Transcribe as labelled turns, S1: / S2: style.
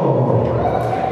S1: 確かに。